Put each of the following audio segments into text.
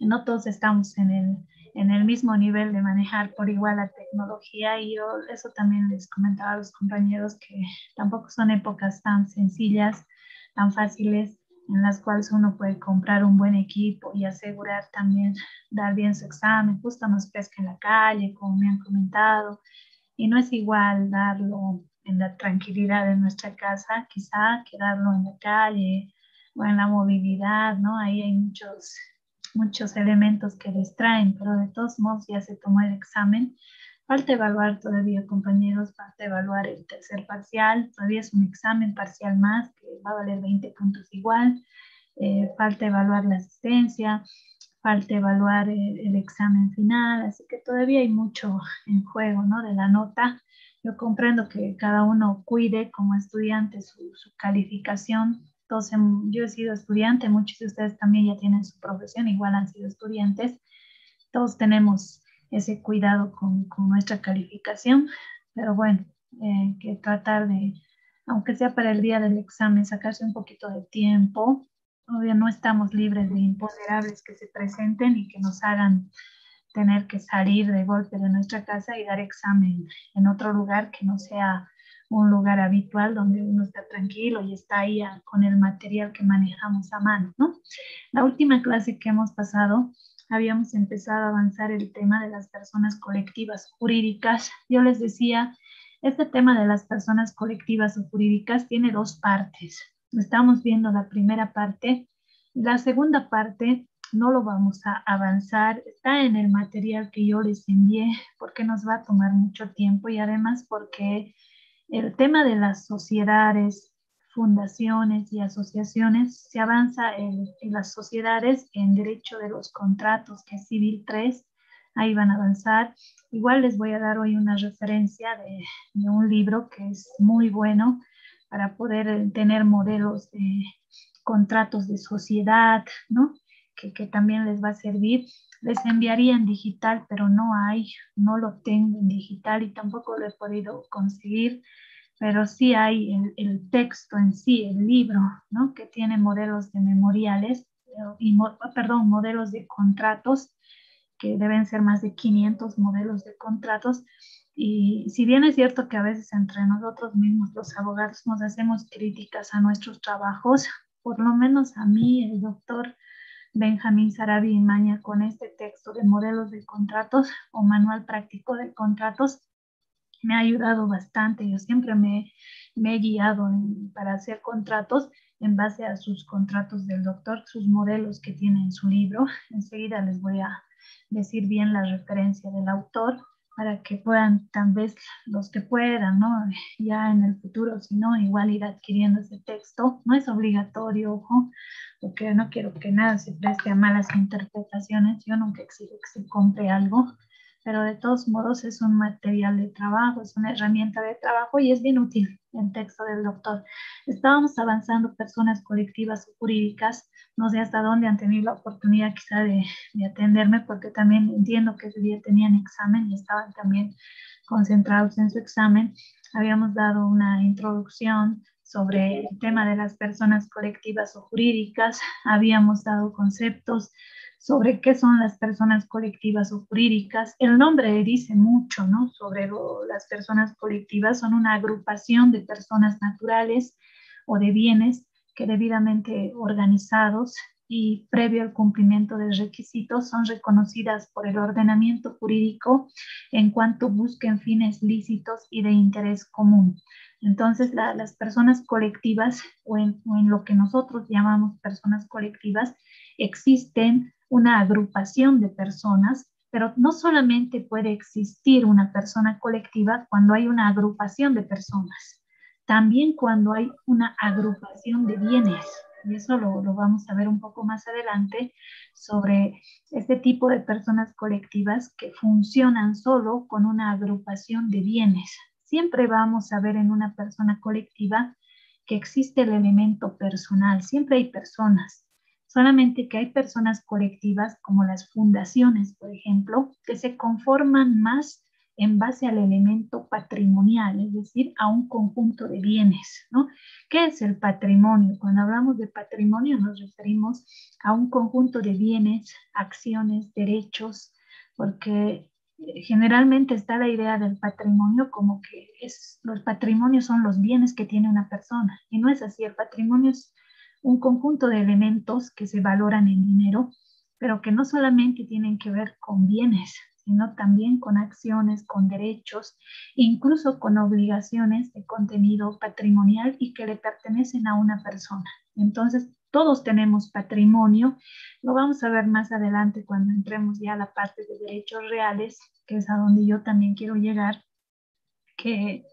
no todos estamos en el, en el mismo nivel de manejar por igual la tecnología y yo eso también les comentaba a los compañeros que tampoco son épocas tan sencillas, tan fáciles en las cuales uno puede comprar un buen equipo y asegurar también dar bien su examen. Justo nos pesca en la calle, como me han comentado, y no es igual darlo en la tranquilidad de nuestra casa, quizá que darlo en la calle o en la movilidad, ¿no? Ahí hay muchos, muchos elementos que distraen, pero de todos modos ya se tomó el examen. Falta evaluar todavía, compañeros, falta evaluar el tercer parcial, todavía es un examen parcial más que va a valer 20 puntos igual. Eh, falta evaluar la asistencia, falta evaluar el, examen final, así que todavía hay mucho en juego, ¿no? De la nota. Yo comprendo que cada uno cuide como estudiante su, calificación. Yo he sido estudiante, muchos de ustedes también ya tienen su profesión, igual han sido estudiantes. Todos tenemos ese cuidado con, con nuestra calificación, pero bueno, eh, que tratar de, aunque sea para el día del examen, sacarse un poquito de tiempo Obvio, no estamos libres de imponderables que se presenten y que nos hagan tener que salir de golpe de nuestra casa y dar examen en otro lugar que no sea un lugar habitual donde uno está tranquilo y está ahí con el material que manejamos a mano, ¿no? La última clase que hemos pasado, habíamos empezado a avanzar el tema de las personas colectivas jurídicas. Yo les decía, este tema de las personas colectivas o jurídicas tiene dos partes. Estamos viendo la primera parte. La segunda parte no lo vamos a avanzar. Está en el material que yo les envié porque nos va a tomar mucho tiempo y además porque el tema de las sociedades, fundaciones y asociaciones se avanza en, las sociedades en derecho de los contratos, que es Civil 3. Ahí van a avanzar. Igual les voy a dar hoy una referencia de, de un libro que es muy bueno para poder tener modelos de contratos de sociedad, ¿no? Que, que, también les va a servir. Les enviaría en digital, pero no hay, no lo tengo en digital y tampoco lo he podido conseguir, pero sí hay el, el texto en sí, el libro, ¿no? Que tiene modelos de memoriales, eh, y, perdón, modelos de contratos, que deben ser más de 500 modelos de contratos y si bien es cierto que a veces entre nosotros mismos, los abogados, nos hacemos críticas a nuestros trabajos, por lo menos a mí, el doctor Benjamín Sarabi Maña, con este texto de modelos de contratos o manual práctico de contratos, me ha ayudado bastante. Yo siempre me, me he guiado para hacer contratos en base a sus contratos del doctor, sus modelos que tiene en su libro. Enseguida les voy a decir bien la referencia del autor para que puedan, tal vez los que puedan, ¿no? Ya en el futuro, si no, igual ir adquiriendo ese texto. No es obligatorio, ojo, porque no quiero que nada se preste a malas interpretaciones. Yo nunca exijo que se compre algo, pero de todos modos es un material de trabajo, es una herramienta de trabajo y es bien útil el texto del doctor. Estábamos avanzando personas colectivas o jurídicas, no sé hasta dónde han tenido la oportunidad quizá de, de atenderme, porque también entiendo que ese día tenían examen y estaban también concentrados en su examen. Habíamos dado una introducción sobre el tema de las personas colectivas o jurídicas, habíamos dado conceptos sobre qué son las personas colectivas o jurídicas. El nombre dice mucho, ¿no? Sobre las personas colectivas. Son una agrupación de personas naturales o de bienes que debidamente organizados y previo al cumplimiento de requisitos son reconocidas por el ordenamiento jurídico en cuanto busquen fines lícitos y de interés común. Entonces, las personas colectivas o en, o en lo que nosotros llamamos personas colectivas existen una agrupación de personas, pero no solamente puede existir una persona colectiva cuando hay una agrupación de personas, también cuando hay una agrupación de bienes. Y eso lo, lo vamos a ver un poco más adelante sobre este tipo de personas colectivas que funcionan solo con una agrupación de bienes. Siempre vamos a ver en una persona colectiva que existe el elemento personal, siempre hay personas, solamente que hay personas colectivas como las fundaciones, por ejemplo, que se conforman más en base al elemento patrimonial, es decir, a un conjunto de bienes, ¿no? ¿Qué es el patrimonio? Cuando hablamos de patrimonio nos referimos a un conjunto de bienes, acciones, derechos, porque eh, generalmente está la idea del patrimonio como que los patrimonios son los bienes que tiene una persona, y no es así, el patrimonio es un conjunto de elementos que se valoran en dinero, pero que no solamente tienen que ver con bienes, sino también con acciones, con derechos, incluso con obligaciones de contenido patrimonial y que le pertenecen a una persona. Entonces, todos tenemos patrimonio. Lo vamos a ver más adelante cuando entremos ya a la parte de derechos reales, que es a donde yo también quiero llegar, que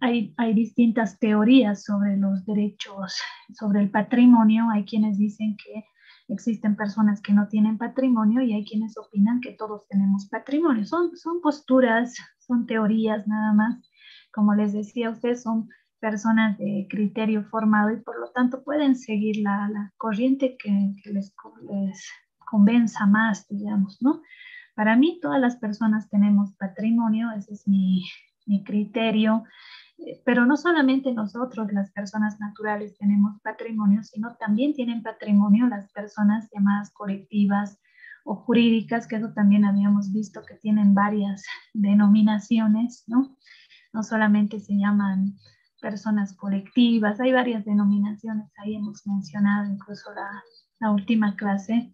hay, hay distintas teorías sobre los derechos, sobre el patrimonio. Hay quienes dicen que Existen personas que no tienen patrimonio y hay quienes opinan que todos tenemos patrimonio. Son, son posturas, son teorías nada más. Como les decía, ustedes son personas de criterio formado y por lo tanto pueden seguir la, la corriente que, les, les, convenza más, digamos, ¿no? Para mí todas las personas tenemos patrimonio, ese es mi, mi criterio pero no solamente nosotros, las personas naturales, tenemos patrimonio, sino también tienen patrimonio las personas llamadas colectivas o jurídicas, que eso también habíamos visto que tienen varias denominaciones, ¿no? No solamente se llaman personas colectivas, hay varias denominaciones, ahí hemos mencionado incluso la, la última clase,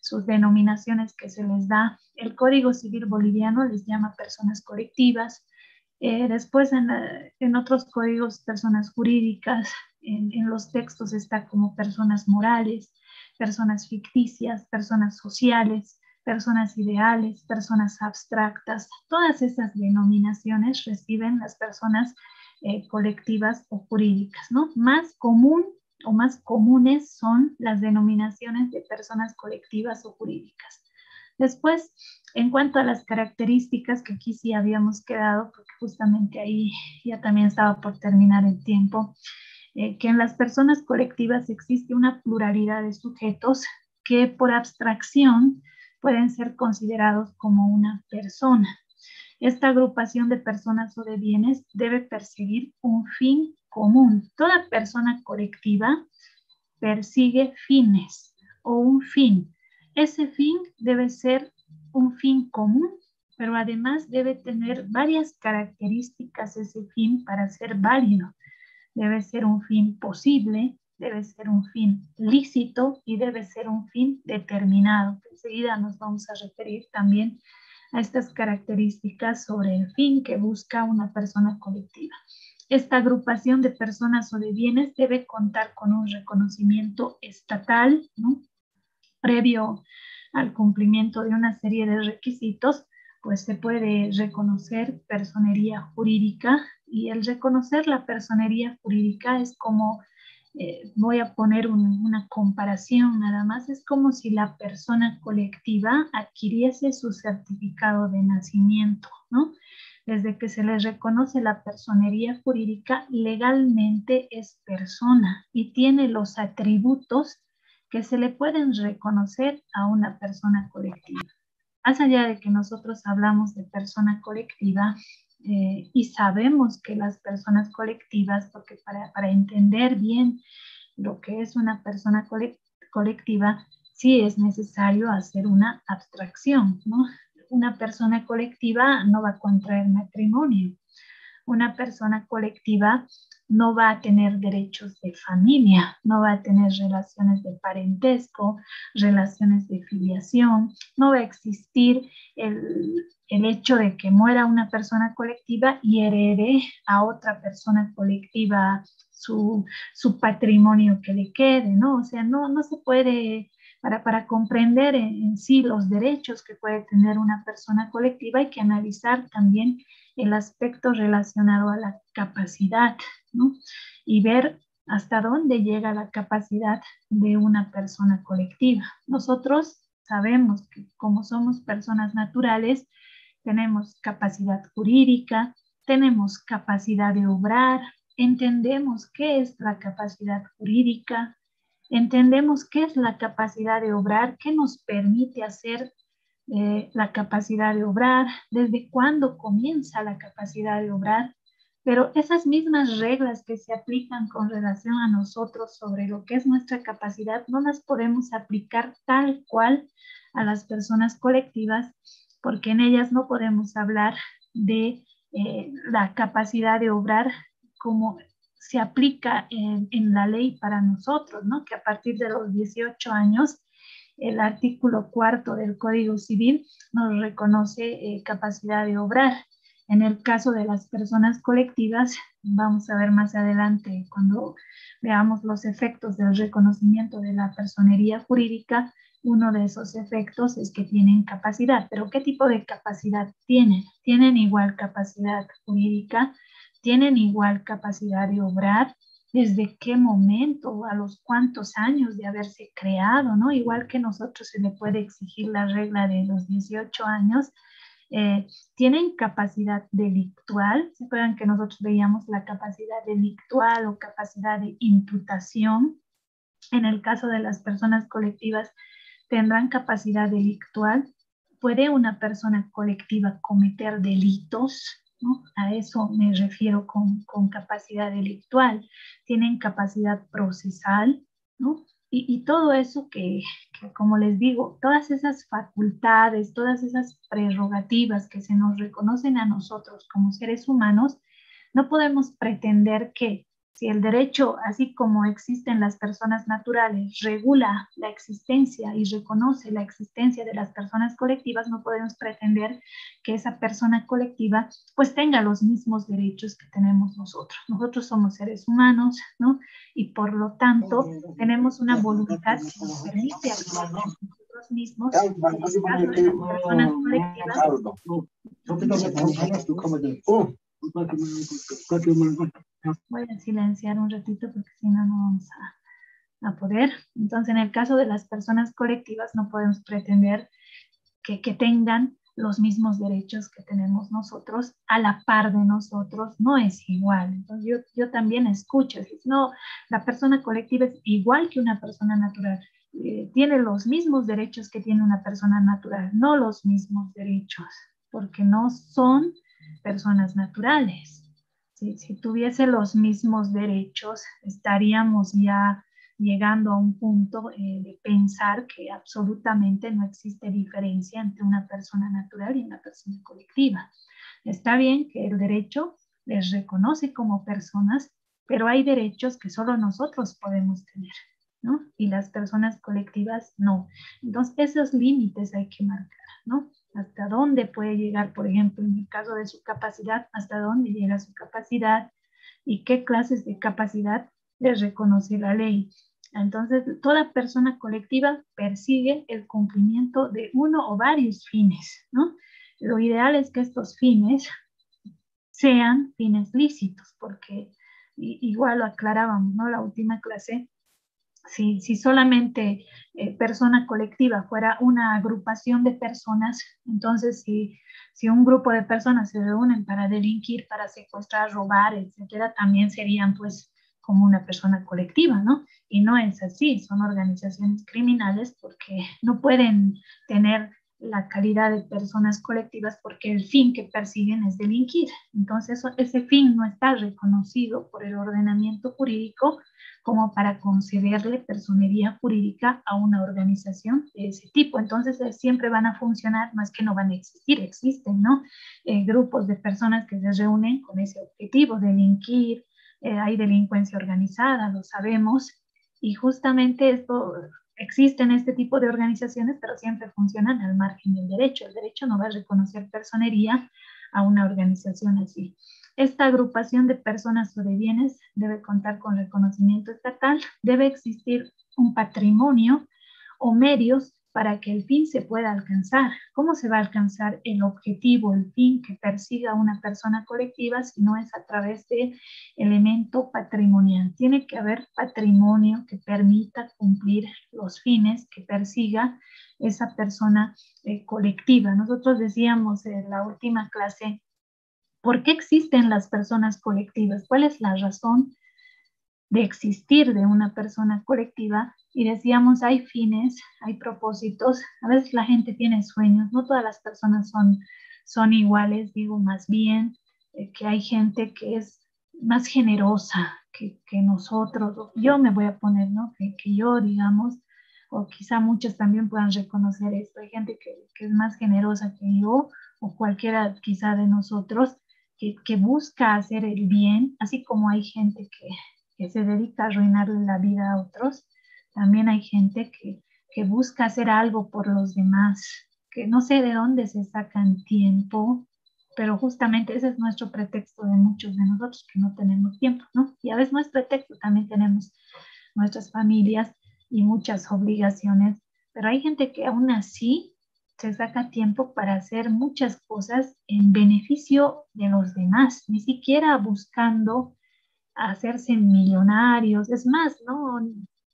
sus denominaciones que se les da. El Código Civil Boliviano les llama personas colectivas, eh, después en, otros códigos, personas jurídicas, en, en, los textos está como personas morales, personas ficticias, personas sociales, personas ideales, personas abstractas. Todas esas denominaciones reciben las personas eh, colectivas o jurídicas, ¿no? Más común o más comunes son las denominaciones de personas colectivas o jurídicas. Después, en cuanto a las características que aquí sí habíamos quedado, porque justamente ahí ya también estaba por terminar el tiempo, eh, que en las personas colectivas existe una pluralidad de sujetos que por abstracción pueden ser considerados como una persona. Esta agrupación de personas o de bienes debe perseguir un fin común. Toda persona colectiva persigue fines o un fin ese fin debe ser un fin común, pero además debe tener varias características ese fin para ser válido. Debe ser un fin posible, debe ser un fin lícito y debe ser un fin determinado. Enseguida nos vamos a referir también a estas características sobre el fin que busca una persona colectiva. Esta agrupación de personas o de bienes debe contar con un reconocimiento estatal, ¿no? Previo al cumplimiento de una serie de requisitos, pues se puede reconocer personería jurídica y el reconocer la personería jurídica es como, eh, voy a poner una comparación nada más, es como si la persona colectiva adquiriese su certificado de nacimiento, ¿no? Desde que se le reconoce la personería jurídica, legalmente es persona y tiene los atributos que se le pueden reconocer a una persona colectiva. Más allá de que nosotros hablamos de persona colectiva eh, y sabemos que las personas colectivas, porque para, para entender bien lo que es una persona colectiva, sí es necesario hacer una abstracción, ¿no? Una persona colectiva no va a contraer matrimonio. Una persona colectiva no va a tener derechos de familia, no va a tener relaciones de parentesco, relaciones de filiación, no va a existir el, hecho de que muera una persona colectiva y herede a otra persona colectiva su, patrimonio que le quede, ¿no? O sea, no, no se puede, para, para comprender en, en sí los derechos que puede tener una persona colectiva, hay que analizar también el aspecto relacionado a la capacidad, ¿no? Y ver hasta dónde llega la capacidad de una persona colectiva. Nosotros sabemos que como somos personas naturales, tenemos capacidad jurídica, tenemos capacidad de obrar, entendemos qué es la capacidad jurídica, entendemos qué es la capacidad de obrar, qué nos permite hacer eh, la capacidad de obrar, desde cuándo comienza la capacidad de obrar, pero esas mismas reglas que se aplican con relación a nosotros sobre lo que es nuestra capacidad, no las podemos aplicar tal cual a las personas colectivas, porque en ellas no podemos hablar de eh, la capacidad de obrar como se aplica en, la ley para nosotros, ¿no? Que a partir de los 18 años, el artículo cuarto del Código Civil nos reconoce eh, capacidad de obrar. En el caso de las personas colectivas, vamos a ver más adelante cuando veamos los efectos del reconocimiento de la personería jurídica, uno de esos efectos es que tienen capacidad. Pero ¿qué tipo de capacidad tienen? Tienen igual capacidad jurídica, tienen igual capacidad de obrar, desde qué momento, a los cuántos años de haberse creado, ¿no? Igual que nosotros se le puede exigir la regla de los 18 años, eh, tienen capacidad delictual. ¿Se acuerdan que nosotros veíamos la capacidad delictual o capacidad de imputación? En el caso de las personas colectivas, tendrán capacidad delictual. ¿Puede una persona colectiva cometer delitos? A eso me refiero con, con capacidad delictual. Tienen capacidad procesal, ¿no? Y, todo eso que, como les digo, todas esas facultades, todas esas prerrogativas que se nos reconocen a nosotros como seres humanos, no podemos pretender que si el derecho, así como existen las personas naturales, regula la existencia y reconoce la existencia de las personas colectivas, no podemos pretender que esa persona colectiva pues tenga los mismos derechos que tenemos nosotros. Nosotros somos seres humanos, ¿no? Y por lo tanto tenemos una voluntad que nos permite actuar nosotros mismos, las personas colectivas. Voy a silenciar un ratito porque si no, no vamos a, a, poder. Entonces, en el caso de las personas colectivas, no podemos pretender que, que tengan los mismos derechos que tenemos nosotros a la par de nosotros, no es igual. Entonces yo, yo también escucho, no, la persona colectiva es igual que una persona natural, eh, tiene los mismos derechos que tiene una persona natural, no los mismos derechos, porque no son personas naturales. Si, tuviese los mismos derechos, estaríamos ya llegando a un punto eh, de pensar que absolutamente no existe diferencia entre una persona natural y una persona colectiva. Está bien que el derecho les reconoce como personas, pero hay derechos que solo nosotros podemos tener, ¿no? Y las personas colectivas no. Entonces, esos límites hay que marcar, ¿no? Hasta dónde puede llegar, por ejemplo, en el caso de su capacidad, hasta dónde llega su capacidad y qué clases de capacidad les reconoce la ley. Entonces, toda persona colectiva persigue el cumplimiento de uno o varios fines, ¿no? Lo ideal es que estos fines sean fines lícitos, porque igual lo aclarábamos, ¿no? La última clase, si, solamente eh, persona colectiva fuera una agrupación de personas, entonces si, si un grupo de personas se reúnen para delinquir, para secuestrar, robar, etcétera, también serían pues como una persona colectiva, ¿no? Y no es así, son organizaciones criminales porque no pueden tener la calidad de personas colectivas porque el fin que persiguen es delinquir. Entonces, ese fin no está reconocido por el ordenamiento jurídico como para concederle personería jurídica a una organización de ese tipo. Entonces, eh, siempre van a funcionar, más que no van a existir, existen, ¿no? Eh, grupos de personas que se reúnen con ese objetivo, delinquir, eh, hay delincuencia organizada, lo sabemos, y justamente esto existen este tipo de organizaciones, pero siempre funcionan al margen del derecho. El derecho no va a reconocer personería a una organización así. Esta agrupación de personas o de bienes debe contar con reconocimiento estatal, debe existir un patrimonio o medios para que el fin se pueda alcanzar. ¿Cómo se va a alcanzar el objetivo, el fin que persiga una persona colectiva si no es a través de elemento patrimonial? Tiene que haber patrimonio que permita cumplir los fines que persiga esa persona eh, colectiva. Nosotros decíamos en la última clase, ¿por qué existen las personas colectivas? ¿Cuál es la razón de existir de una persona colectiva y decíamos, hay fines, hay propósitos, a veces la gente tiene sueños, no todas las personas son, son iguales, digo más bien eh, que hay gente que es más generosa que, que, nosotros, yo me voy a poner, ¿no? Que, que, yo, digamos, o quizá muchos también puedan reconocer esto, hay gente que, que es más generosa que yo o cualquiera quizá de nosotros que, que busca hacer el bien, así como hay gente que, que se dedica a arruinarle la vida a otros, también hay gente que, que busca hacer algo por los demás, que no sé de dónde se sacan tiempo, pero justamente ese es nuestro pretexto de muchos de nosotros que no tenemos tiempo, ¿no? Y a veces no es pretexto, también tenemos nuestras familias y muchas obligaciones, pero hay gente que aún así se saca tiempo para hacer muchas cosas en beneficio de los demás, ni siquiera buscando hacerse millonarios. Es más, ¿no?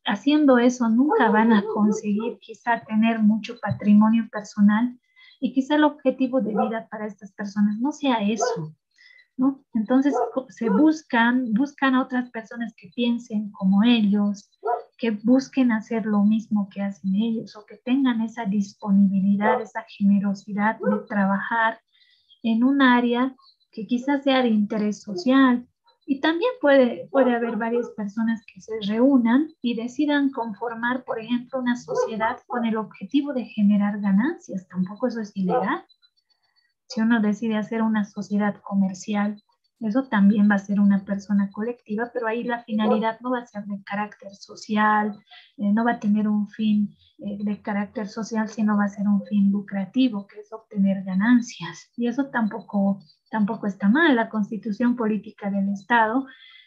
Haciendo eso nunca van a conseguir quizá tener mucho patrimonio personal y quizá el objetivo de vida para estas personas no sea eso, ¿no? Entonces se buscan, buscan a otras personas que piensen como ellos, que busquen hacer lo mismo que hacen ellos o que tengan esa disponibilidad, esa generosidad de trabajar en un área que quizás sea de interés social, y también puede, puede haber varias personas que se reúnan y decidan conformar, por ejemplo, una sociedad con el objetivo de generar ganancias. Tampoco eso es ilegal. Si uno decide hacer una sociedad comercial, eso también va a ser una persona colectiva, pero ahí la finalidad no va a ser de carácter social, eh, no va a tener un fin eh, de carácter social, sino va a ser un fin lucrativo, que es obtener ganancias. Y eso tampoco tampoco está mal. La constitución política del Estado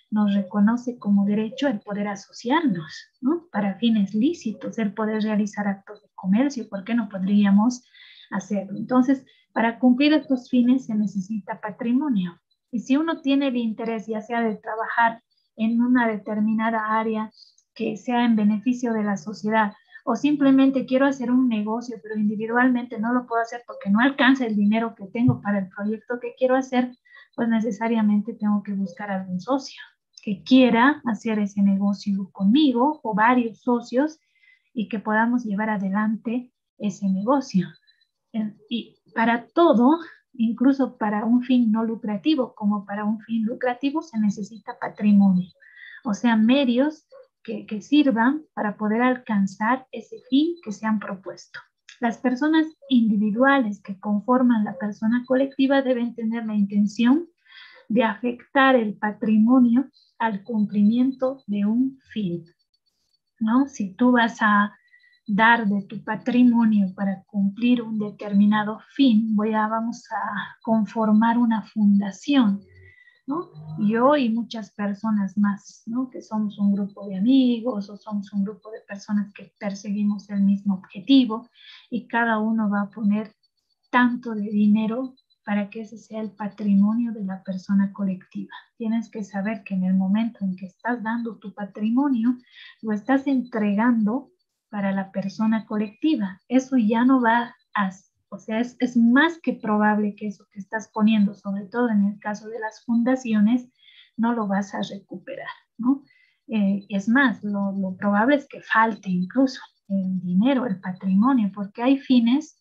nos reconoce como derecho el poder asociarnos, ¿no? Para fines lícitos, el poder realizar actos de comercio, ¿por qué no podríamos hacerlo? Entonces, para cumplir estos fines se necesita patrimonio. Y si uno tiene el interés, ya sea de trabajar en una determinada área que sea en beneficio de la sociedad o simplemente quiero hacer un negocio, pero individualmente no lo puedo hacer porque no alcanza el dinero que tengo para el proyecto que quiero hacer, pues necesariamente tengo que buscar algún socio que quiera hacer ese negocio conmigo o varios socios y que podamos llevar adelante ese negocio. Y para todo, incluso para un fin no lucrativo como para un fin lucrativo, se necesita patrimonio, o sea, medios que, sirvan para poder alcanzar ese fin que se han propuesto. Las personas individuales que conforman la persona colectiva deben tener la intención de afectar el patrimonio al cumplimiento de un fin. ¿no? Si tú vas a dar de tu patrimonio para cumplir un determinado fin, voy a, vamos a conformar una fundación yo y muchas personas más, ¿no? Que somos un grupo de amigos o somos un grupo de personas que perseguimos el mismo objetivo y cada uno va a poner tanto de dinero para que ese sea el patrimonio de la persona colectiva. Tienes que saber que en el momento en que estás dando tu patrimonio, lo estás entregando para la persona colectiva. Eso ya no va a o sea, es, es, más que probable que eso que estás poniendo, sobre todo en el caso de las fundaciones, no lo vas a recuperar, ¿no? Eh, es más, lo, probable es que falte incluso el dinero, el patrimonio, porque hay fines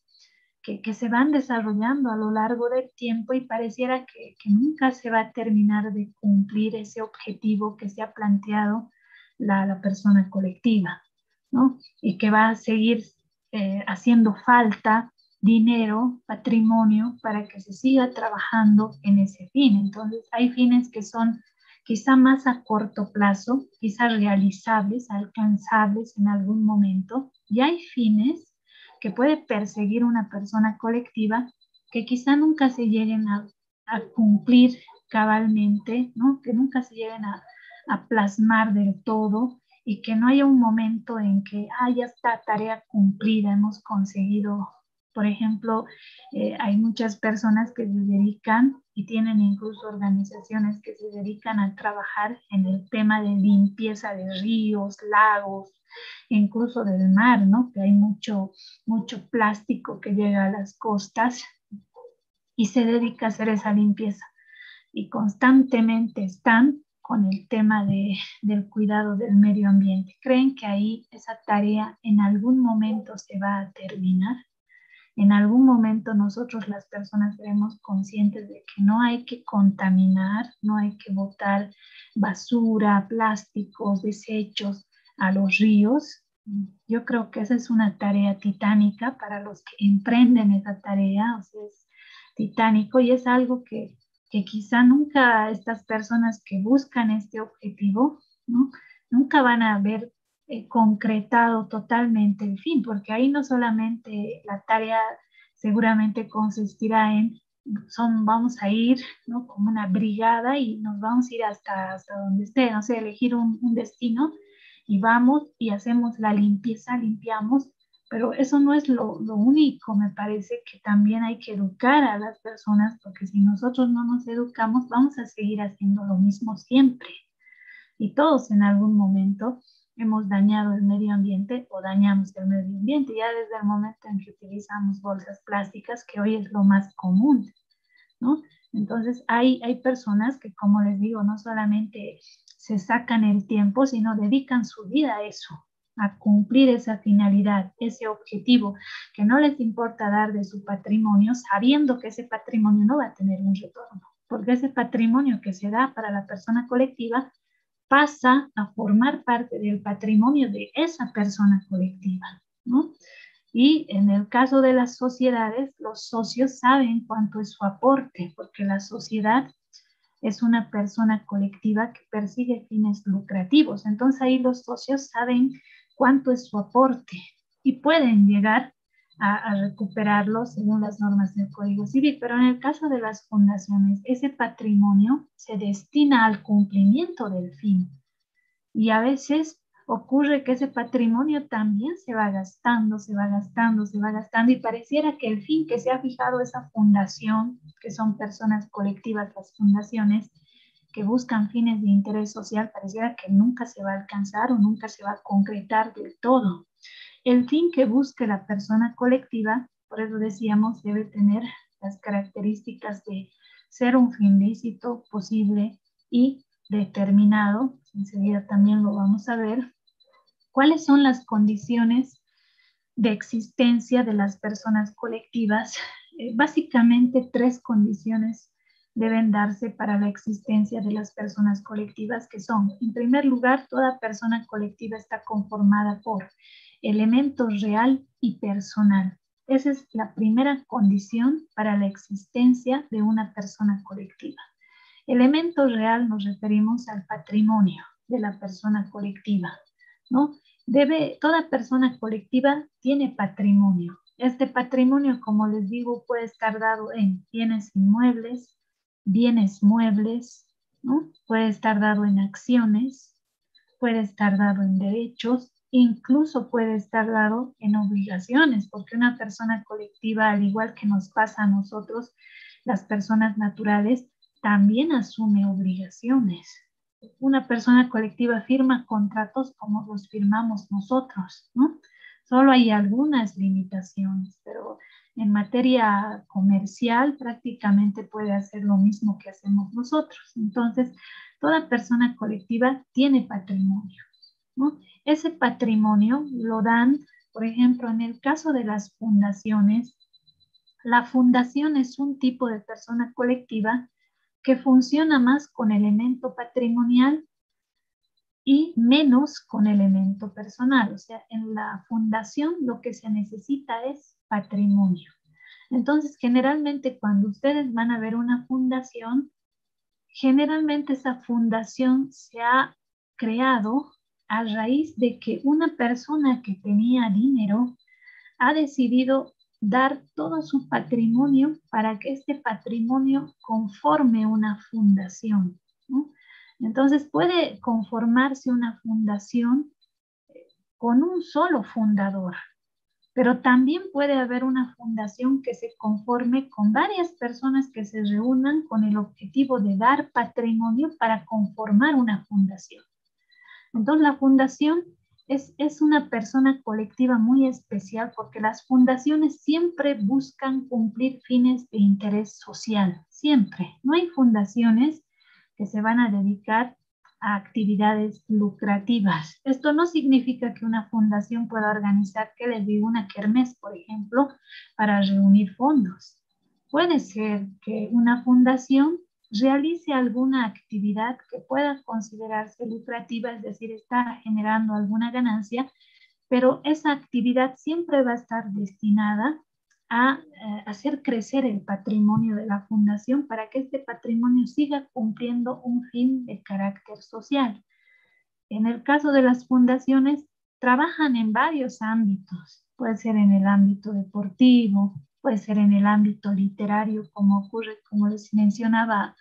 que, se van desarrollando a lo largo del tiempo y pareciera que, nunca se va a terminar de cumplir ese objetivo que se ha planteado la, la persona colectiva, ¿no? Y que va a seguir eh, haciendo falta dinero, patrimonio, para que se siga trabajando en ese fin. Entonces, hay fines que son quizá más a corto plazo, quizá realizables, alcanzables en algún momento, y hay fines que puede perseguir una persona colectiva que quizá nunca se lleguen a, cumplir cabalmente, ¿no? que nunca se lleguen a, a plasmar del todo y que no haya un momento en que, ah, ya está, tarea cumplida, hemos conseguido por ejemplo, eh, hay muchas personas que se dedican y tienen incluso organizaciones que se dedican a trabajar en el tema de limpieza de ríos, lagos, incluso del mar, ¿no? Que hay mucho, mucho plástico que llega a las costas y se dedica a hacer esa limpieza. Y constantemente están con el tema de, del cuidado del medio ambiente. ¿Creen que ahí esa tarea en algún momento se va a terminar? En algún momento nosotros las personas seremos conscientes de que no hay que contaminar, no hay que botar basura, plásticos, desechos a los ríos. Yo creo que esa es una tarea titánica para los que emprenden esa tarea, o sea, es titánico y es algo que que quizá nunca estas personas que buscan este objetivo, ¿no? nunca van a ver eh, concretado totalmente el fin, porque ahí no solamente la tarea seguramente consistirá en, son, vamos a ir ¿no? como una brigada y nos vamos a ir hasta, hasta donde esté, no sé, elegir un, un destino y vamos y hacemos la limpieza, limpiamos pero eso no es lo, único, me parece que también hay que educar a las personas, porque si nosotros no nos educamos, vamos a seguir haciendo lo mismo siempre. Y todos en algún momento hemos dañado el medio ambiente o dañamos el medio ambiente, ya desde el momento en que utilizamos bolsas plásticas, que hoy es lo más común, ¿no? Entonces hay, hay personas que, como les digo, no solamente se sacan el tiempo, sino dedican su vida a eso, a cumplir esa finalidad, ese objetivo, que no les importa dar de su patrimonio, sabiendo que ese patrimonio no va a tener un retorno, porque ese patrimonio que se da para la persona colectiva pasa a formar parte del patrimonio de esa persona colectiva, ¿no? Y en el caso de las sociedades, los socios saben cuánto es su aporte, porque la sociedad es una persona colectiva que persigue fines lucrativos. Entonces ahí los socios saben cuánto es su aporte y pueden llegar a, recuperarlo según las normas del Código Civil. Pero en el caso de las fundaciones, ese patrimonio se destina al cumplimiento del fin. Y a veces ocurre que ese patrimonio también se va gastando, se va gastando, se va gastando y pareciera que el fin que se ha fijado esa fundación, que son personas colectivas las fundaciones, que buscan fines de interés social pareciera que nunca se va a alcanzar o nunca se va a concretar del todo. El fin que busque la persona colectiva, por eso decíamos, debe tener las características de ser un fin lícito, posible y determinado. Enseguida también lo vamos a ver. ¿Cuáles son las condiciones de existencia de las personas colectivas? Eh, básicamente tres condiciones deben darse para la existencia de las personas colectivas que son, en primer lugar, toda persona colectiva está conformada por elementos real y personal. Esa es la primera condición para la existencia de una persona colectiva. Elemento real nos referimos al patrimonio de la persona colectiva, ¿no? Debe, toda persona colectiva tiene patrimonio. Este patrimonio, como les digo, puede estar dado en bienes inmuebles, bienes muebles, ¿no? puede estar dado en acciones, puede estar dado en derechos, incluso puede estar dado en obligaciones, porque una persona colectiva, al igual que nos pasa a nosotros, las personas naturales, también asume obligaciones. Una persona colectiva firma contratos como los firmamos nosotros, ¿no? Solo hay algunas limitaciones, pero en materia comercial prácticamente puede hacer lo mismo que hacemos nosotros. Entonces, toda persona colectiva tiene patrimonio. Ese patrimonio lo dan, por ejemplo, en el caso de las fundaciones, la fundación es un tipo de persona colectiva que funciona más con elemento patrimonial y menos con elemento personal. O sea, en la fundación lo que se necesita es patrimonio. Entonces, generalmente cuando ustedes van a ver una fundación, generalmente esa fundación se ha creado a raíz de que una persona que tenía dinero ha decidido dar todo su patrimonio para que este patrimonio conforme una fundación. Entonces puede conformarse una fundación con un solo fundador, pero también puede haber una fundación que se conforme con varias personas que se reúnan con el objetivo de dar patrimonio para conformar una fundación. Entonces, la fundación es, es una persona colectiva muy especial porque las fundaciones siempre buscan cumplir fines de interés social, siempre. No hay fundaciones que se van a dedicar a actividades lucrativas. Esto no significa que una fundación pueda organizar, que les digo, una kermés, por ejemplo, para reunir fondos. Puede ser que una fundación realice alguna actividad que pueda considerarse lucrativa, es decir, está generando alguna ganancia, pero esa actividad siempre va a estar destinada a eh, hacer crecer el patrimonio de la fundación para que este patrimonio siga cumpliendo un fin de carácter social. En el caso de las fundaciones, trabajan en varios ámbitos. Puede ser en el ámbito deportivo, puede ser en el ámbito literario, como ocurre, como les mencionaba,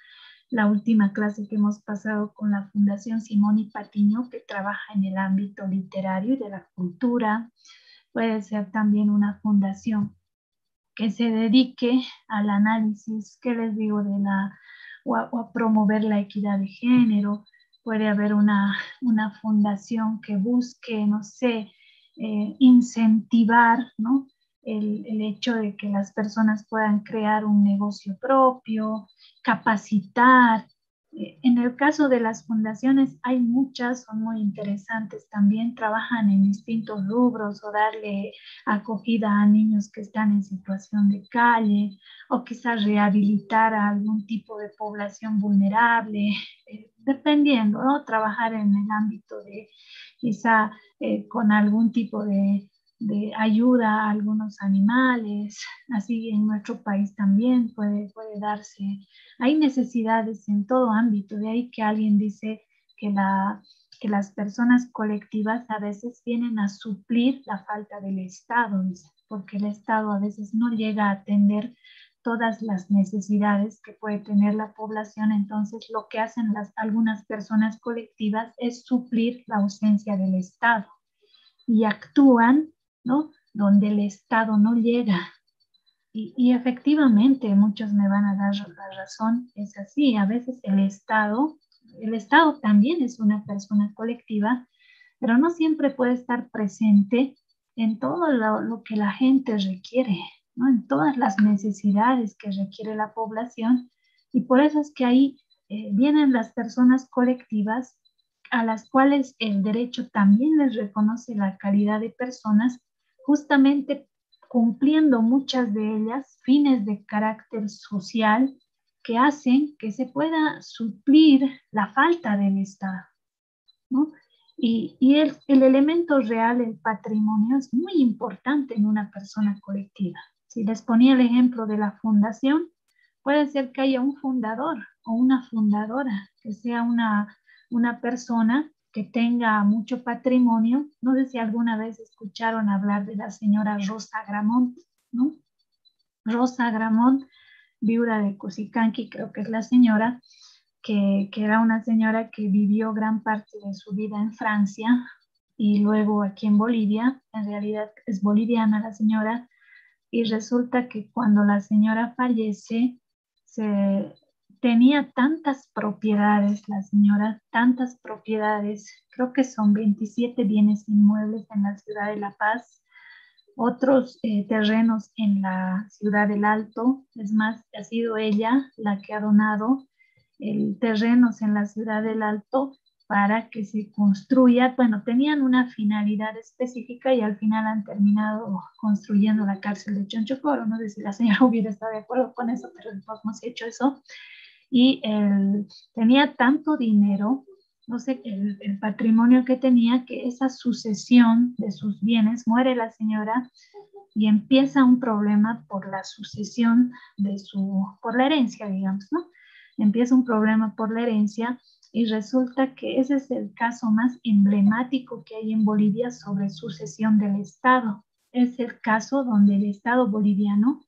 la última clase que hemos pasado con la Fundación Simón y Patiño, que trabaja en el ámbito literario y de la cultura. Puede ser también una fundación que se dedique al análisis, ¿qué les digo? De la, o a, promover la equidad de género. Puede haber una, una fundación que busque, no sé, eh, incentivar, ¿no? El, el, hecho de que las personas puedan crear un negocio propio, capacitar, en el caso de las fundaciones hay muchas, son muy interesantes también, trabajan en distintos rubros o darle acogida a niños que están en situación de calle o quizás rehabilitar a algún tipo de población vulnerable, eh, dependiendo, ¿no? Trabajar en el ámbito de quizá eh, con algún tipo de de ayuda a algunos animales, así en nuestro país también puede, puede darse. Hay necesidades en todo ámbito, de ahí que alguien dice que, la, que las personas colectivas a veces vienen a suplir la falta del Estado, porque el Estado a veces no llega a atender todas las necesidades que puede tener la población, entonces lo que hacen las, algunas personas colectivas es suplir la ausencia del Estado y actúan ¿no? Donde el Estado no llega. Y, efectivamente, muchos me van a dar la razón, es así. A veces el Estado, el Estado también es una persona colectiva, pero no siempre puede estar presente en todo lo, que la gente requiere, ¿no? en todas las necesidades que requiere la población. Y por eso es que ahí eh, vienen las personas colectivas a las cuales el derecho también les reconoce la calidad de personas justamente cumpliendo muchas de ellas fines de carácter social que hacen que se pueda suplir la falta del Estado. Y, el, el, elemento real, el patrimonio, es muy importante en una persona colectiva. Si les ponía el ejemplo de la fundación, puede ser que haya un fundador o una fundadora, que sea una persona que tenga mucho patrimonio. No sé si alguna vez escucharon hablar de la señora Rosa Gramont, ¿no? Rosa Gramont, viuda de Cusicanqui, creo que es la señora, que, que, era una señora que vivió gran parte de su vida en Francia y luego aquí en Bolivia. En realidad es boliviana la señora. Y resulta que cuando la señora fallece, se, tenía tantas propiedades, la señora, tantas propiedades, creo que son 27 bienes inmuebles en la ciudad de La Paz, otros eh, terrenos en la ciudad del Alto, es más, ha sido ella la que ha donado el terrenos en la ciudad del Alto para que se construya, bueno, tenían una finalidad específica y al final han terminado construyendo la cárcel de Chonchocoro. No sé si la señora hubiera estado de acuerdo con eso, pero hemos hecho eso y él tenía tanto dinero, no sé, el, patrimonio que tenía, que esa sucesión de sus bienes, muere la señora y empieza un problema por la sucesión de su, por la herencia, digamos, ¿no? Empieza un problema por la herencia y resulta que ese es el caso más emblemático que hay en Bolivia sobre sucesión del Estado. Es el caso donde el Estado boliviano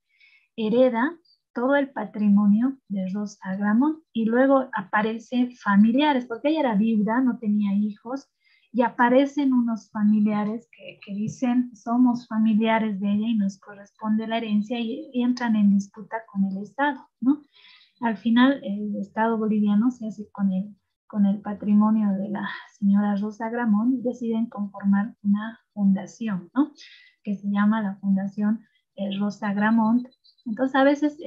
hereda todo el patrimonio de Rosa Gramont y luego aparecen familiares, porque ella era viuda, no tenía hijos, y aparecen unos familiares que, que dicen somos familiares de ella y nos corresponde la herencia y, entran en disputa con el Estado, ¿no? Al final el Estado boliviano se hace con el, con el patrimonio de la señora Rosa Gramont y deciden conformar una fundación, ¿no? Que se llama la Fundación eh, Rosa Gramont entonces, a veces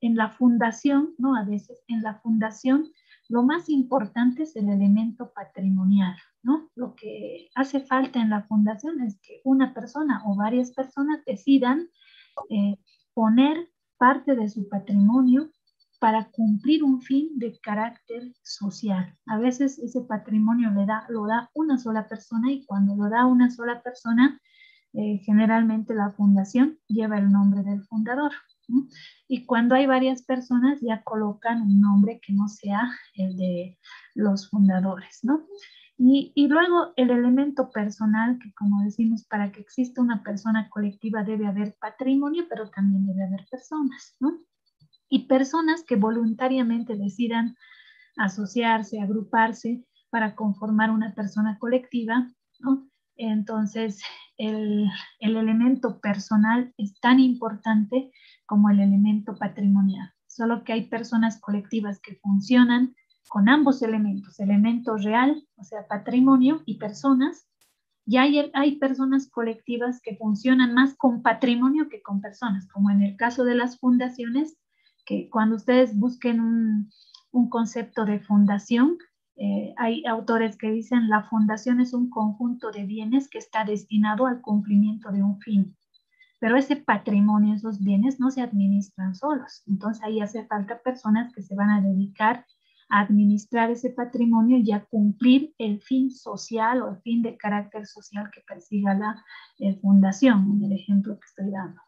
en la fundación, ¿no? A veces en la fundación lo más importante es el elemento patrimonial, ¿no? Lo que hace falta en la fundación es que una persona o varias personas decidan eh, poner parte de su patrimonio para cumplir un fin de carácter social. A veces ese patrimonio lo da una sola persona y cuando lo da una sola persona, eh, generalmente la fundación lleva el nombre del fundador. Y cuando hay varias personas ya colocan un nombre que no sea el de los fundadores, ¿no? Y, y, luego el elemento personal, que como decimos, para que exista una persona colectiva debe haber patrimonio, pero también debe haber personas, ¿no? Y personas que voluntariamente decidan asociarse, agruparse para conformar una persona colectiva, ¿no? Entonces, el, el elemento personal es tan importante como el elemento patrimonial, solo que hay personas colectivas que funcionan con ambos elementos, elemento real, o sea, patrimonio y personas, y hay, hay personas colectivas que funcionan más con patrimonio que con personas, como en el caso de las fundaciones, que cuando ustedes busquen un, un concepto de fundación, eh, hay autores que dicen la fundación es un conjunto de bienes que está destinado al cumplimiento de un fin. Pero ese patrimonio, esos bienes no se administran solos. Entonces ahí hace falta personas que se van a dedicar a administrar ese patrimonio y a cumplir el fin social o el fin de carácter social que persiga la eh, fundación, en el ejemplo que estoy dando.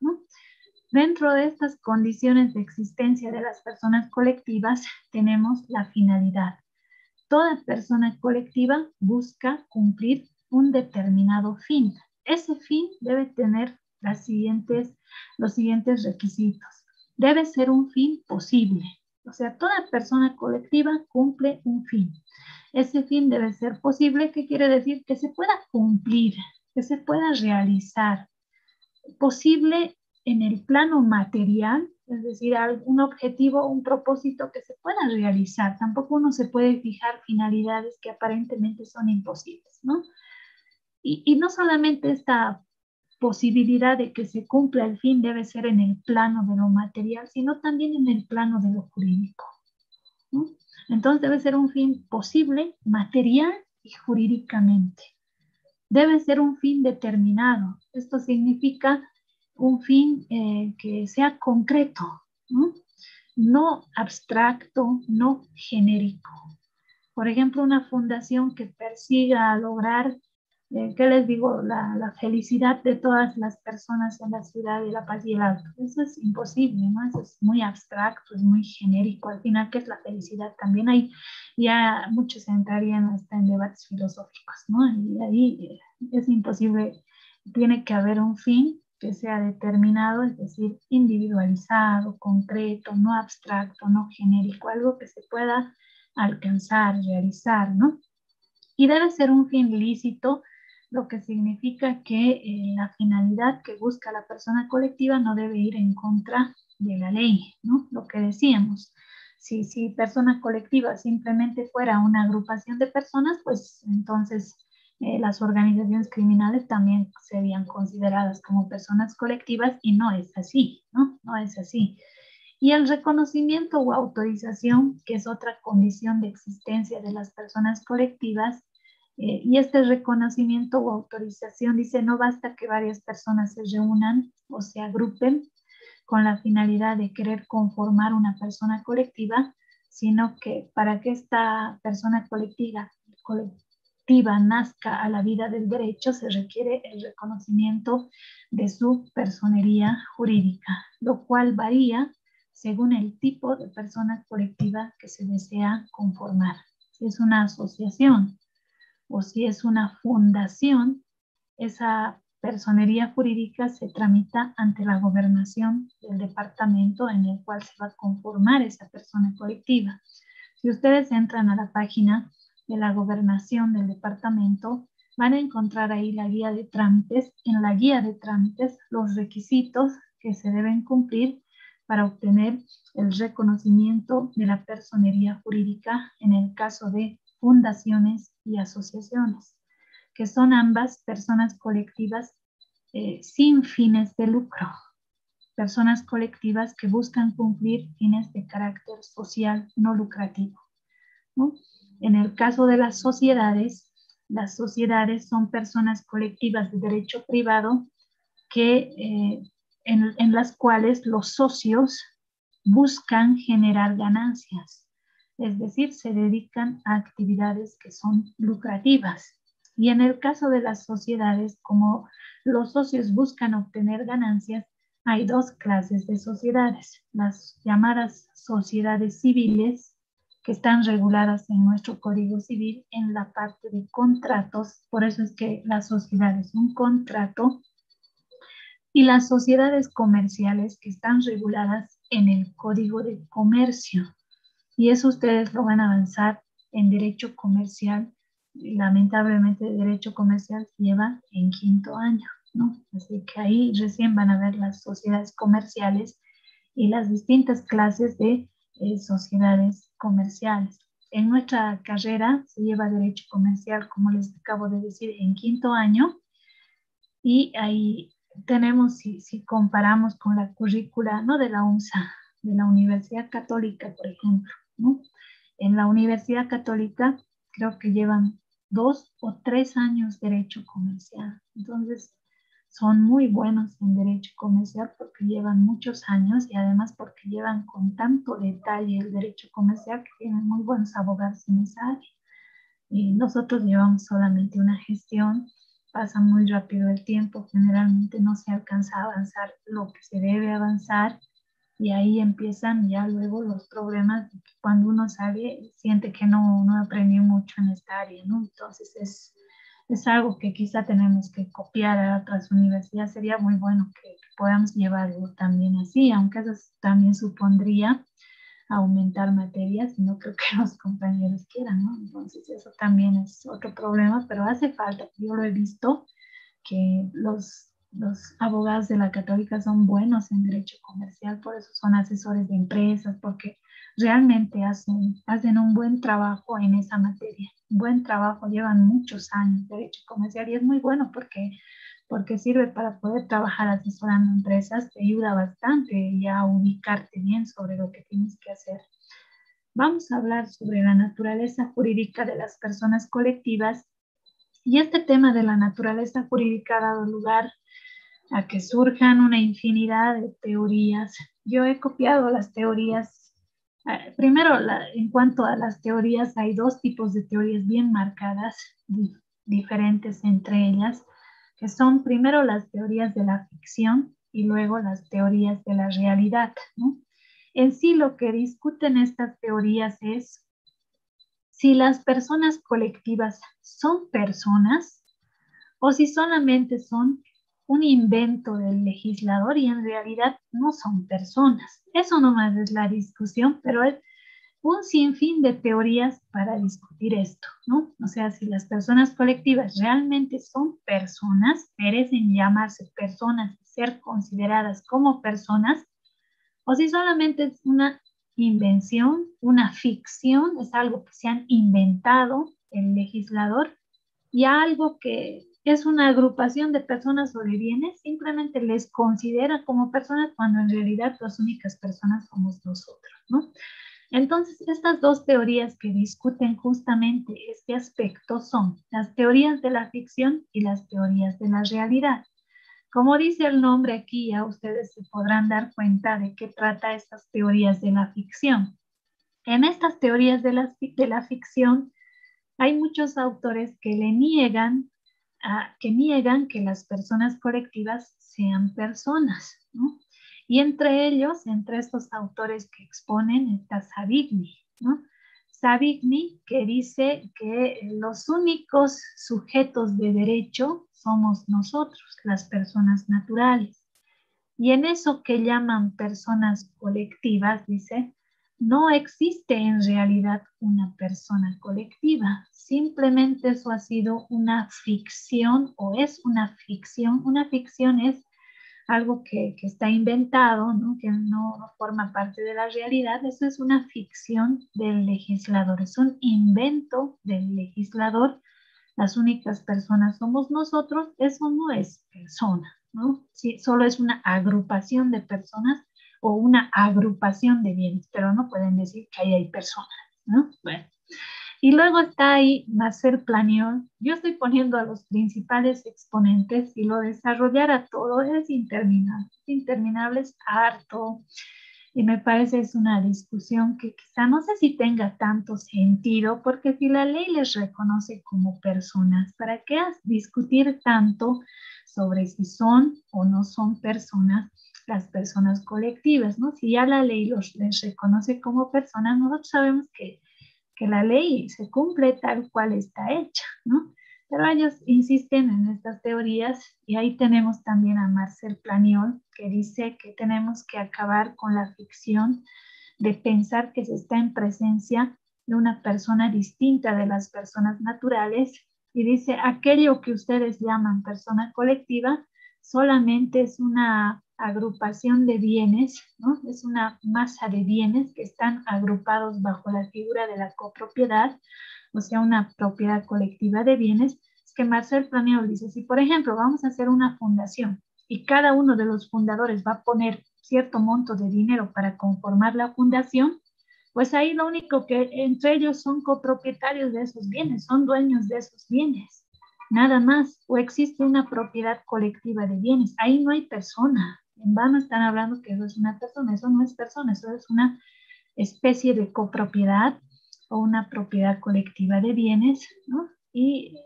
Dentro de estas condiciones de existencia de las personas colectivas tenemos la finalidad. Toda persona colectiva busca cumplir un determinado fin. Ese fin debe tener los siguientes requisitos. Debe ser un fin posible. O sea, toda persona colectiva cumple un fin. Ese fin debe ser posible, ¿qué quiere decir? Que se pueda cumplir, que se pueda realizar. Posible en el plano material, es decir, un objetivo, un propósito que se pueda realizar. Tampoco uno se puede fijar finalidades que aparentemente son imposibles, ¿no? Y, y no solamente esta posibilidad de que se cumpla el fin debe ser en el plano de lo material, sino también en el plano de lo jurídico. Entonces debe ser un fin posible, material y jurídicamente. Debe ser un fin determinado. Esto significa un fin eh, que sea concreto, no abstracto, no genérico. Por ejemplo, una fundación que persiga lograr eh, ¿qué les digo? La, felicidad de todas las personas en la ciudad de La Paz y el Alto. Eso es imposible, ¿no? Eso es muy abstracto, es muy genérico. Al final, ¿qué es la felicidad? También hay, ya muchos entrarían hasta en debates filosóficos, ¿no? Y ahí eh, es imposible, tiene que haber un fin que sea determinado, es decir, individualizado, concreto, no abstracto, no genérico, algo que se pueda alcanzar, realizar, ¿no? Y debe ser un fin lícito lo que significa que eh, la finalidad que busca la persona colectiva no debe ir en contra de la ley, ¿no? Lo que decíamos. Si, si persona colectiva simplemente fuera una agrupación de personas, pues entonces eh, las organizaciones criminales también serían consideradas como personas colectivas y no es así, ¿no? No es así. Y el reconocimiento o autorización, que es otra condición de existencia de las personas colectivas, eh, y este reconocimiento o autorización dice, no basta que varias personas se reúnan o se agrupen con la finalidad de querer conformar una persona colectiva, sino que para que esta persona colectiva, colectiva nazca a la vida del derecho se requiere el reconocimiento de su personería jurídica, lo cual varía según el tipo de persona colectiva que se desea conformar. Si es una asociación, o si es una fundación, esa personería jurídica se tramita ante la gobernación del departamento en el cual se va a conformar esa persona colectiva. Si ustedes entran a la página de la gobernación del departamento, van a encontrar ahí la guía de trámites. En la guía de trámites, los requisitos que se deben cumplir para obtener el reconocimiento de la personería jurídica en el caso de fundaciones y asociaciones, que son ambas personas colectivas eh, sin fines de lucro, personas colectivas que buscan cumplir fines de carácter social no lucrativo. En el caso de las sociedades, las sociedades son personas colectivas de derecho privado que, eh, en, en las cuales los socios buscan generar ganancias, es decir, se dedican a actividades que son lucrativas. Y en el caso de las sociedades, como los socios buscan obtener ganancias, hay dos clases de sociedades, las llamadas sociedades civiles, que están reguladas en nuestro Código Civil en la parte de contratos, por eso es que la sociedad es un contrato, y las sociedades comerciales que están reguladas en el Código de Comercio. Y eso ustedes lo van a avanzar en derecho comercial. Lamentablemente, derecho comercial lleva en quinto año, ¿no? Así que ahí recién van a ver las sociedades comerciales y las distintas clases de eh, sociedades comerciales. En nuestra carrera se lleva derecho comercial, como les acabo de decir, en quinto año. Y ahí tenemos, si, si comparamos con la currícula, no de la UNSA, de la Universidad Católica, por ejemplo, ¿no? En la Universidad Católica creo que llevan dos o tres años derecho comercial. Entonces, son muy buenos en derecho comercial porque llevan muchos años y además porque llevan con tanto detalle el derecho comercial que tienen muy buenos abogados en esa área. Y nosotros llevamos solamente una gestión pasa muy rápido el tiempo, generalmente no se alcanza a avanzar lo que se debe avanzar y ahí empiezan ya luego los problemas cuando uno sale siente que no, no aprendió mucho en esta área, ¿no? Entonces es, es algo que quizá tenemos que copiar a otras universidades, sería muy bueno que, podamos llevarlo también así, aunque eso también supondría aumentar materias y no creo que los compañeros quieran, ¿no? Entonces eso también es otro problema, pero hace falta, yo lo he visto, que los, los abogados de la católica son buenos en derecho comercial, por eso son asesores de empresas, porque realmente hacen, hacen un buen trabajo en esa materia, buen trabajo, llevan muchos años de derecho comercial y es muy bueno porque porque sirve para poder trabajar asesorando empresas, te ayuda bastante ya a ubicarte bien sobre lo que tienes que hacer. Vamos a hablar sobre la naturaleza jurídica de las personas colectivas y este tema de la naturaleza jurídica ha dado lugar a que surjan una infinidad de teorías. Yo he copiado las teorías. Eh, primero, en cuanto a las teorías, hay dos tipos de teorías bien marcadas, diferentes entre ellas que son primero las teorías de la ficción y luego las teorías de la realidad. En sí lo que discuten estas teorías es si las personas colectivas son personas o si solamente son un invento del legislador y en realidad no son personas. Eso nomás es la discusión, pero es un sinfín de teorías para discutir esto, ¿no? O sea, si las personas colectivas realmente son personas, merecen llamarse personas, ser consideradas como personas, o si solamente es una invención, una ficción, es algo que se han inventado el legislador y algo que es una agrupación de personas o de bienes, simplemente les considera como personas cuando en realidad las únicas personas somos nosotros, ¿no? Entonces, estas dos teorías que discuten justamente este aspecto son las teorías de la ficción y las teorías de la realidad. Como dice el nombre aquí, ya ustedes se podrán dar cuenta de qué trata estas teorías de la ficción. En estas teorías de la, de la ficción hay muchos autores que le niegan, que niegan que las personas colectivas sean personas, ¿no? Y entre ellos, entre estos autores que exponen, está Savigny, ¿no? Savigny que dice que los únicos sujetos de derecho somos nosotros, las personas naturales. Y en eso que llaman personas colectivas, dice, no existe en realidad una persona colectiva, simplemente eso ha sido una ficción o es una ficción. Una ficción es algo que, está inventado, ¿no? que no, forma parte de la realidad, eso es una ficción del legislador, es un invento del legislador. Las únicas personas somos nosotros, eso no es persona, ¿no? Sí, solo es una agrupación de personas o una agrupación de bienes, pero no pueden decir que ahí hay personas, ¿no? Bueno, Y luego está ahí Marcel Planiol. Yo estoy poniendo a los principales exponentes y lo desarrollar a todo es interminable. Interminable es harto. Y me parece es una discusión que quizá no sé si tenga tanto sentido, porque si la ley les reconoce como personas, ¿para qué discutir tanto sobre si son o no son personas las personas colectivas? ¿no? Si ya la ley los, les reconoce como personas, nosotros sabemos que, que la ley se cumple tal cual está hecha, ¿no? Pero ellos insisten en estas teorías y ahí tenemos también a Marcel Planiol que dice que tenemos que acabar con la ficción de pensar que se está en presencia de una persona distinta de las personas naturales y dice aquello que ustedes llaman persona colectiva solamente es una agrupación de bienes, ¿no? Es una masa de bienes que están agrupados bajo la figura de la copropiedad o sea, una propiedad colectiva de bienes, es que Marcel Planiol dice, si por ejemplo vamos a hacer una fundación y cada uno de los fundadores va a poner cierto monto de dinero para conformar la fundación, pues ahí lo único que entre ellos son copropietarios de esos bienes, son dueños de esos bienes, nada más, o existe una propiedad colectiva de bienes, ahí no hay persona, en vano están hablando que eso es una persona, eso no es persona, eso es una especie de copropiedad o una propiedad colectiva de bienes, ¿no? Y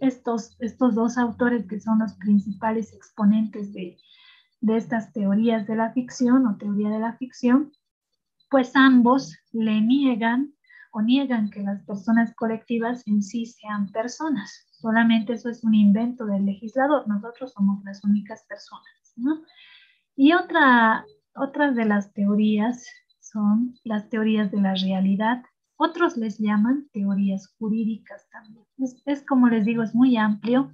estos, estos dos autores que son los principales exponentes de, de estas teorías de la ficción o teoría de la ficción, pues ambos le niegan o niegan que las personas colectivas en sí sean personas. Solamente eso es un invento del legislador. Nosotros somos las únicas personas. ¿no? Y otra, otras de las teorías son las teorías de la realidad otros les llaman teorías jurídicas también. Es, como les digo, es muy amplio.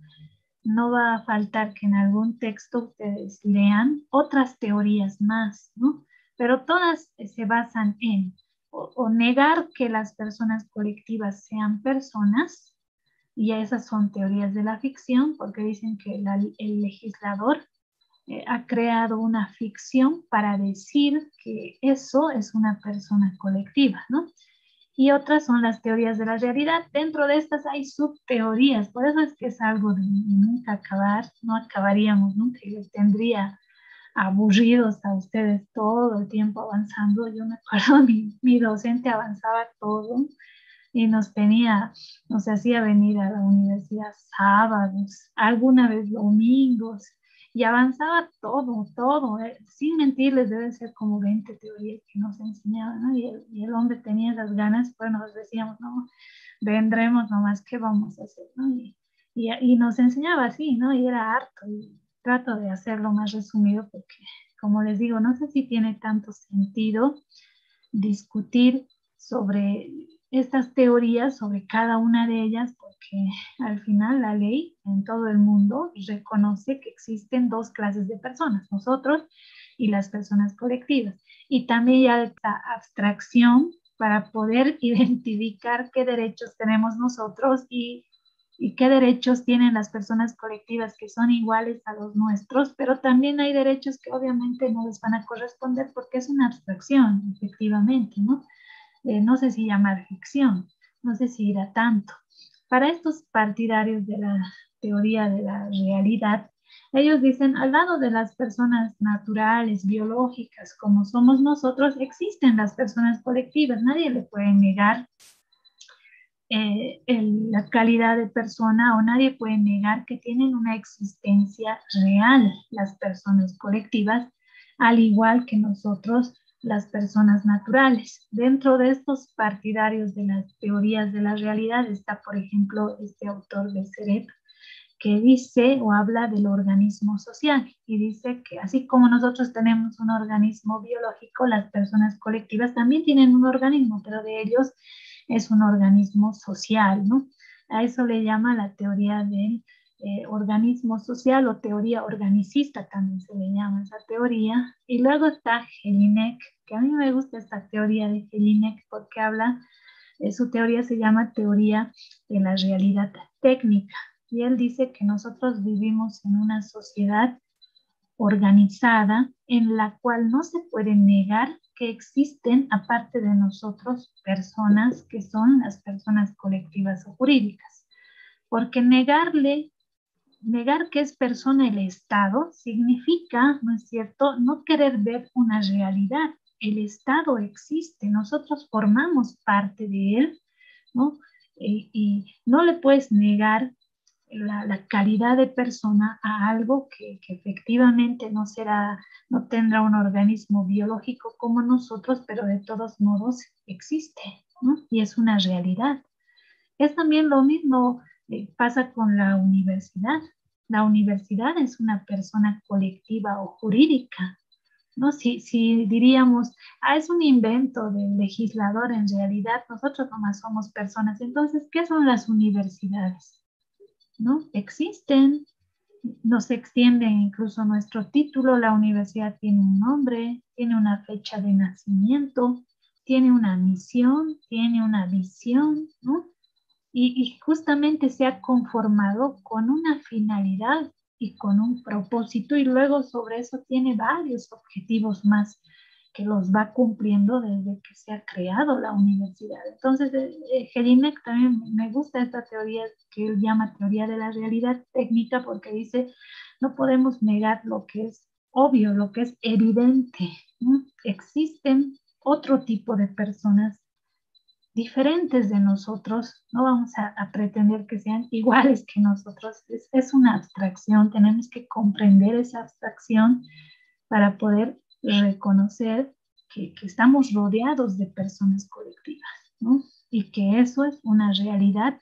No va a faltar que en algún texto ustedes lean otras teorías más, ¿no? Pero todas se basan en o, negar que las personas colectivas sean personas, y esas son teorías de la ficción, porque dicen que el legislador eh, ha creado una ficción para decir que eso es una persona colectiva, ¿no? y otras son las teorías de la realidad. Dentro de estas hay subteorías, por eso es que es algo de nunca acabar, no acabaríamos nunca y les tendría aburridos a ustedes todo el tiempo avanzando. Yo me acuerdo, mi, mi docente avanzaba todo y nos tenía, nos hacía venir a la universidad sábados, alguna vez domingos, y avanzaba todo, todo. Eh, sin mentirles, deben ser como 20 teorías que nos enseñaban, ¿no? Y el, y el hombre tenía esas ganas, pues nos decíamos, no, vendremos nomás, ¿qué vamos a hacer? ¿no? Y, y, nos enseñaba así, ¿no? Y era harto. Y trato de hacerlo más resumido porque, como les digo, no sé si tiene tanto sentido discutir sobre estas teorías sobre cada una de ellas porque al final la ley en todo el mundo reconoce que existen dos clases de personas, nosotros y las personas colectivas. Y también ya esta abstracción para poder identificar qué derechos tenemos nosotros y, y qué derechos tienen las personas colectivas que son iguales a los nuestros, pero también hay derechos que obviamente no les van a corresponder porque es una abstracción, efectivamente, ¿no? Eh, no sé si llamar ficción, no sé si irá tanto. Para estos partidarios de la teoría de la realidad, ellos dicen, al lado de las personas naturales, biológicas, como somos nosotros, existen las personas colectivas. Nadie le puede negar eh, la calidad de persona o nadie puede negar que tienen una existencia real las personas colectivas, al igual que nosotros las personas naturales. Dentro de estos partidarios de las teorías de la realidad está, por ejemplo, este autor de Seret, que dice o habla del organismo social y dice que así como nosotros tenemos un organismo biológico, las personas colectivas también tienen un organismo, pero de ellos es un organismo social, ¿no? A eso le llama la teoría del eh, organismo social o teoría organicista, también se le llama esa teoría. Y luego está Jelinek, que a mí me gusta esta teoría de Jelinek porque habla, eh, su teoría se llama teoría de la realidad técnica. Y él dice que nosotros vivimos en una sociedad organizada en la cual no se puede negar que existen, aparte de nosotros, personas que son las personas colectivas o jurídicas. Porque negarle, negar que es persona el Estado significa, ¿no es cierto?, no querer ver una realidad. El Estado existe, nosotros formamos parte de él, ¿no? Y, y no le puedes negar la, calidad de persona a algo que, efectivamente no será, no tendrá un organismo biológico como nosotros, pero de todos modos existe, Y es una realidad. Es también lo mismo eh, pasa con la universidad. La universidad es una persona colectiva o jurídica, ¿no? Si, si diríamos, ah, es un invento del legislador, en realidad nosotros nomás somos personas. Entonces, ¿qué son las universidades? ¿no? Existen, nos extienden incluso nuestro título, la universidad tiene un nombre, tiene una fecha de nacimiento, tiene una misión, tiene una visión, ¿no? Y, y, justamente se ha conformado con una finalidad y con un propósito y luego sobre eso tiene varios objetivos más que los va cumpliendo desde que se ha creado la universidad. Entonces, eh, eh, Jelinek también me gusta esta teoría que él llama teoría de la realidad técnica porque dice, no podemos negar lo que es obvio, lo que es evidente. Existen otro tipo de personas diferentes de nosotros, no vamos a, pretender que sean iguales que nosotros, es, es, una abstracción, tenemos que comprender esa abstracción para poder reconocer que, estamos rodeados de personas colectivas, ¿no? Y que eso es una realidad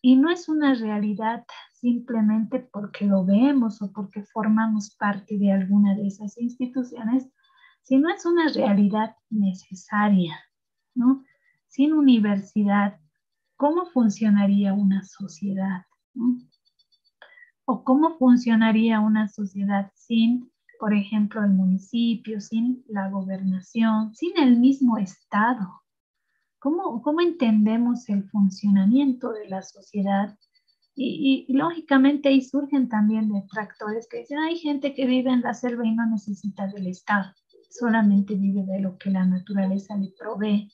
y no es una realidad simplemente porque lo vemos o porque formamos parte de alguna de esas instituciones, sino es una realidad necesaria, ¿no? Sin universidad, ¿cómo funcionaría una sociedad? ¿O cómo funcionaría una sociedad sin por ejemplo, el municipio, sin la gobernación, sin el mismo Estado. ¿Cómo, cómo entendemos el funcionamiento de la sociedad? Y, lógicamente ahí surgen también detractores que dicen, hay gente que vive en la selva y no necesita del Estado, solamente vive de lo que la naturaleza le provee.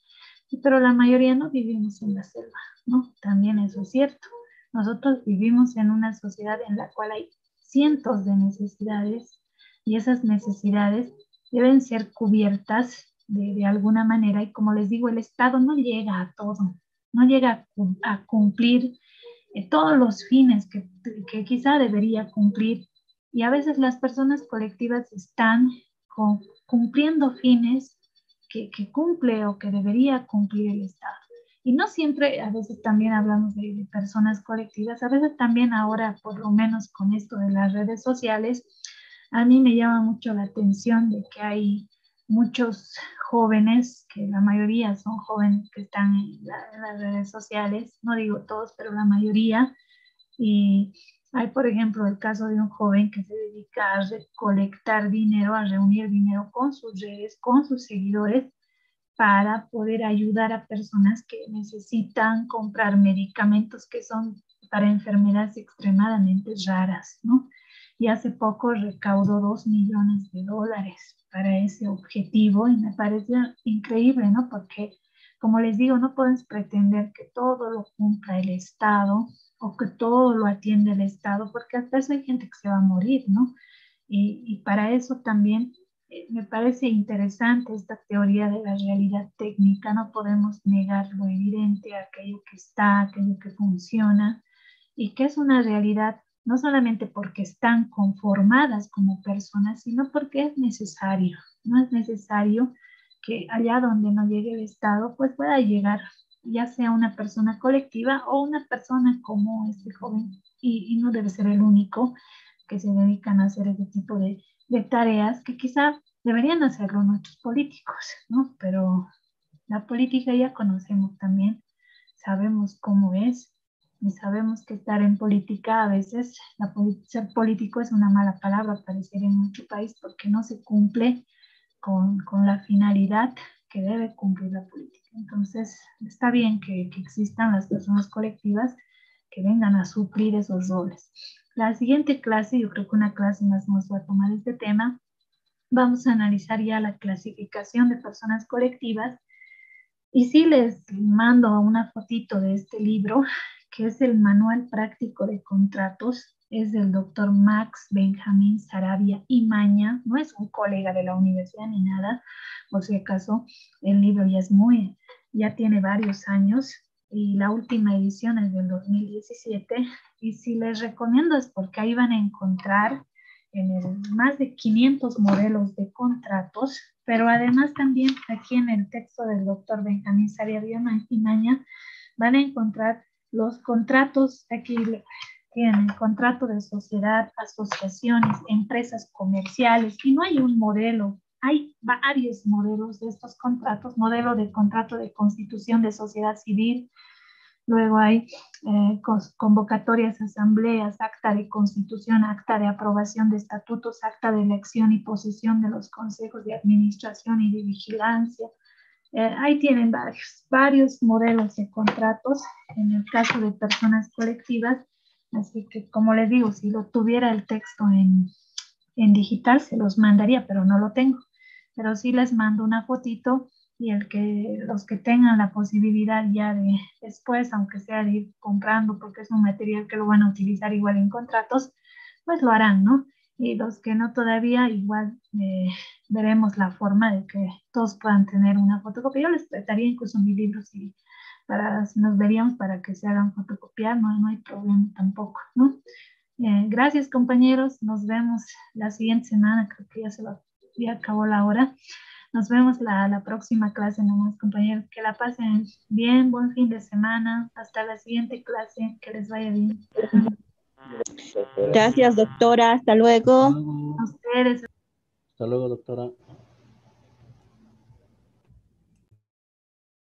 Pero la mayoría no vivimos en la selva, ¿no? También eso es cierto. Nosotros vivimos en una sociedad en la cual hay cientos de necesidades y esas necesidades deben ser cubiertas de, alguna manera y como les digo, el Estado no llega a todo, no llega a, cumplir eh, todos los fines que, que, quizá debería cumplir y a veces las personas colectivas están cumpliendo fines que, cumple o que debería cumplir el Estado. Y no siempre, a veces también hablamos de, de personas colectivas, a veces también ahora, por lo menos con esto de las redes sociales, a mí me llama mucho la atención de que hay muchos jóvenes, que la mayoría son jóvenes que están en, las redes sociales, no digo todos, pero la mayoría. Y hay, por ejemplo, el caso de un joven que se dedica a recolectar dinero, a reunir dinero con sus redes, con sus seguidores, para poder ayudar a personas que necesitan comprar medicamentos que son para enfermedades extremadamente raras, ¿no? y hace poco recaudó dos millones de dólares para ese objetivo y me pareció increíble, ¿no? Porque, como les digo, no podemos pretender que todo lo cumpla el Estado o que todo lo atiende el Estado, porque hasta eso hay gente que se va a morir, ¿no? Y, para eso también eh, me parece interesante esta teoría de la realidad técnica, no podemos negar lo evidente, aquello que está, aquello que funciona, y que es una realidad no solamente porque están conformadas como personas, sino porque es necesario. No es necesario que allá donde no llegue el Estado, pues pueda llegar ya sea una persona colectiva o una persona como este joven, y, no debe ser el único que se dedican a hacer ese tipo de, de tareas que quizá deberían hacerlo nuestros políticos, ¿no? Pero la política ya conocemos también, sabemos cómo es, y sabemos que estar en política a veces, la, ser político es una mala palabra, pareciera en nuestro país, porque no se cumple con, con, la finalidad que debe cumplir la política. Entonces, está bien que, existan las personas colectivas que vengan a suplir esos roles. La siguiente clase, yo creo que una clase más nos va a tomar este tema, vamos a analizar ya la clasificación de personas colectivas y sí les mando una fotito de este libro, que es el Manual Práctico de Contratos, es del doctor Max Benjamín Sarabia Imaña, no es un colega de la universidad ni nada, por si acaso, el libro ya es muy, ya tiene varios años y la última edición es del 2017 y si les recomiendo es porque ahí van a encontrar en el, más de 500 modelos de contratos, pero además también aquí en el texto del doctor Benjamín Sarabia Imaña van a encontrar los contratos, aquí tienen contrato de sociedad, asociaciones, empresas comerciales, y no hay un modelo, hay varios modelos de estos contratos, modelo de contrato de constitución de sociedad civil, luego hay eh, convocatorias, asambleas, acta de constitución, acta de aprobación de estatutos, acta de elección y posición de los consejos de administración y de vigilancia. Eh, ahí tienen varios, varios modelos de contratos en el caso de personas colectivas Así que, como les digo, si lo tuviera el texto en, en digital, se los mandaría, pero no lo tengo. Pero sí les mando una fotito y el que los que tengan la posibilidad ya de después, aunque sea de ir comprando, porque es un material que lo van a utilizar igual en contratos, pues lo harán, ¿no? Y los que no todavía, igual eh, veremos la forma de que todos puedan tener una fotocopia. Yo les trataría incluso mi libro si para si nos veríamos para que se hagan fotocopiar, no, no hay problema tampoco, ¿no? Eh, gracias compañeros, nos vemos la siguiente semana, creo que ya se va, ya acabó la hora. Nos vemos la, la próxima clase nomás, compañeros. Que la pasen bien, buen fin de semana. Hasta la siguiente clase, que les vaya bien. Gracias, doctora. Hasta luego. A ustedes. Hasta luego, doctora.